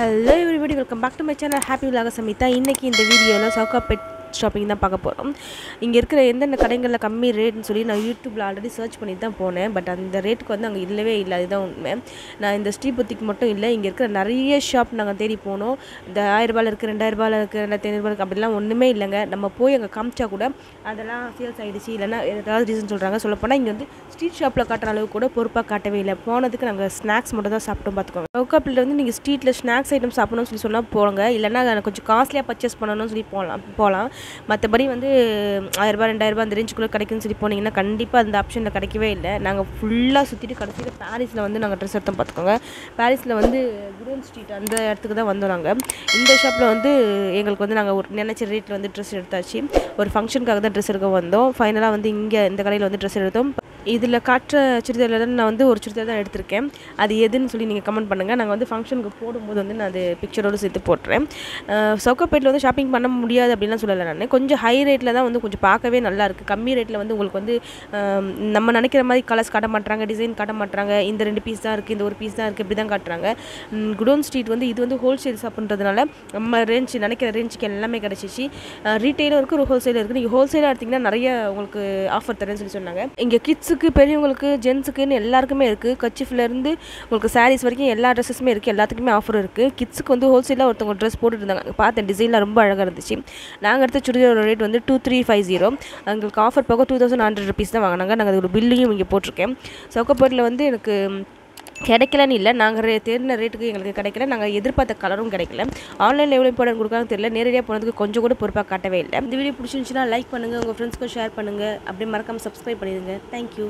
Hello everybody welcome back to my channel happy vlog Samitha இன்றைக்கி இந்த வீடியோவில் சவுக்கா bed shopping தான் பார்க்க போகிறோம் இங்கே இருக்கிற எந்தெந்த கடைகளில் கம்மி ரேட்னு சொல்லி நான் யூடியூப்பில் ஆல்ரெடி சர்ச் பண்ணி தான் போனேன். பட் அந்த ரேட்டுக்கு வந்து அங்கே இல்லவே இல்லை. அதுதான் உண்மை. நான் இந்த ஸ்ரீபுத்திக்கு மட்டும் இல்லை. இங்கே இருக்கிற நிறைய ஷாப் நாங்கள் தேடி போனோம். இந்த ஆயிரரூபாயில் இருக்குது ரெண்டாயிரரூபாயில் இருக்குது ரெண்டாயிரத்தி ஐநூறுபா இருக்குது அப்படிலாம் ஒன்றுமே இல்லைங்க. நம்ம போய் அங்கே காமிச்சா கூட அதெல்லாம் சேல்ஸ் ஆகிடுச்சு இல்லைன்னா ஏதாவது ரீசன் சொல்கிறாங்க சொல்லப்போனால் இங்கே வந்து ஸ்ட்ரீட் ஷாப்பில் காட்டுற அளவுக்கு கூட பொறுப்பாக காட்டவே இல்லை. போனதுக்கு நாங்கள் ஸ்நாக்ஸ் மட்டும் தான் சாப்பிட்டோம் பார்த்துக்கோங்க. சவுக்காப்பில் வந்து நீங்கள் ஸ்ட்ரீட்டில் ஸ்நாக்ஸ் ஐட்டம் சாப்பிடணும்னு சொல்லி சொன்னால் போங்க. இல்லைன்னா அதை கொஞ்சம் காஸ்ட்லியாக பர்ச்சேஸ் பண்ணணும்னு சொல்லி போகலாம் போகலாம் மற்றபடி வந்து ஆயிரரூபா ரெண்டாயிரரூபா அந்த ரேஞ்சுக்குள்ளே கிடைக்குன்னு சொல்லி போனீங்கன்னா கண்டிப்பாக அந்த ஆப்ஷனில் கிடைக்கவே இல்லை. நாங்கள் ஃபுல்லாக சுற்றிட்டு கடைசியில் பாரிஸில் வந்து நாங்கள் ட்ரெஸ் எடுத்தோம் பார்த்துக்கோங்க பாரிஸில் வந்து குரோன் ஸ்ட்ரீட் அந்த இடத்துக்கு தான் வந்தோம் நாங்கள் இந்த ஷாப்பில் வந்து எங்களுக்கு வந்து நாங்கள் ஒரு நினச்ச ரேட்டில் வந்து ட்ரெஸ் எடுத்தாச்சு. ஒரு ஃபங்க்ஷனுக்காக தான் ட்ரெஸ் எடுக்க வந்தோம். ஃபைனலாக வந்து இங்கே இந்த கடையில் வந்து ட்ரெஸ் எடுத்தோம். இதில் காட்டுற சுடிதாரில் தான் நான் வந்து ஒரு சுடிதார் தான் எடுத்திருக்கேன். அது எதுன்னு சொல்லி நீங்கள் கமெண்ட் பண்ணுங்கள் நாங்கள் வந்து ஃபங்க்ஷனுக்கு போடும்போது வந்து நான் அது பிக்சரோடு சேர்த்து போட்டுறேன். சவுக்கப்பேட்டில் வந்து ஷாப்பிங் பண்ண முடியாது அப்படின்லாம் சொல்லலை நான். கொஞ்சம் ஹை ரேட்டில் தான் வந்து கொஞ்சம் பார்க்கவே நல்லா இருக்குது கம்மி ரேட்டில் வந்து உங்களுக்கு வந்து நம்ம நினைக்கிற மாதிரி கலர்ஸ் காட்ட மாட்டுறாங்க டிசைன் காட்ட மாட்டுறாங்க இந்த ரெண்டு பீஸ் தான் இருக்குது இந்த ஒரு பீஸ் தான் இருக்குது இப்படி தான் காட்டுறாங்க. குடோன் ஸ்ட்ரீட் வந்து இது வந்து ஹோல்சேல் ஷாப்ன்றதுனால நம்ம ரேஞ்ச் நினைக்கிற ரேஞ்சுக்கு எல்லாமே கிடச்சிச்சு. ரீட்டெயிலும் இருக்குது ஒரு ஹோல்சேலும் இருக்குது நீங்கள் ஹோல்சேலாக எடுத்திங்கன்னா நிறைய உங்களுக்கு ஆஃபர் தரேன்னு சொல்லி சொன்னாங்க. இங்கே கிட்ஸ் கிட்ஸுக்கு பெரியவங்களுக்கு ஜென்ஸுக்குன்னு எல்லாருக்குமே இருக்குது கச்சிஃப்லேருந்து உங்களுக்கு சாரீஸ் வரைக்கும் எல்லா ட்ரெஸ்ஸஸுமே இருக்குது எல்லாத்துக்குமே ஆஃபர் இருக்குது கிட்ஸுக்கு வந்து ஹோல்சேலாக ஒருத்தவங்க ட்ரெஸ் போட்டுட்டு இருந்தாங்க பார்த்தேன் டிசைன்லாம் ரொம்ப அழகாக இருந்துச்சு. நாங்கள் எடுத்த சுடிதாரோட ரேட் வந்து டூ த்ரீ ஃபைவ் ஜீரோ எங்களுக்கு ஆஃபர் போக டூ தௌசண்ட் ஹண்ட்ரட் ருபீஸ் தான் வாங்கினாங்க. நாங்கள் அதுக்கு ஒரு பில்லையும் இங்கே போட்டிருக்கேன். சவுக்கப்பேட்டில் வந்து எனக்கு கிடைக்கலன்னு இல்லை. நாங்கள் ரே தேடின ரேட்டுக்கு எங்களுக்கு கிடைக்கல. நாங்கள் எதிர்பார்த்த கலரும் கிடைக்கல. ஆன்லைனில் எவ்வளோ இம்பார்ட்டன் கொடுக்காங்க தெரியல. நேரடியாக போனதுக்கு கொஞ்சம் கூட பொறுப்பாக காட்டவே இல்லை. இந்த வீடியோ பிடிச்சிருந்துச்சுன்னா லைக் பண்ணுங்கள் உங்கள் ஃப்ரெண்ட்ஸ்க்கும் ஷேர் பண்ணுங்கள் அப்படியே மறக்காமல் சப்ஸ்கிரைப் பண்ணிடுங்க. தேங்க்யூ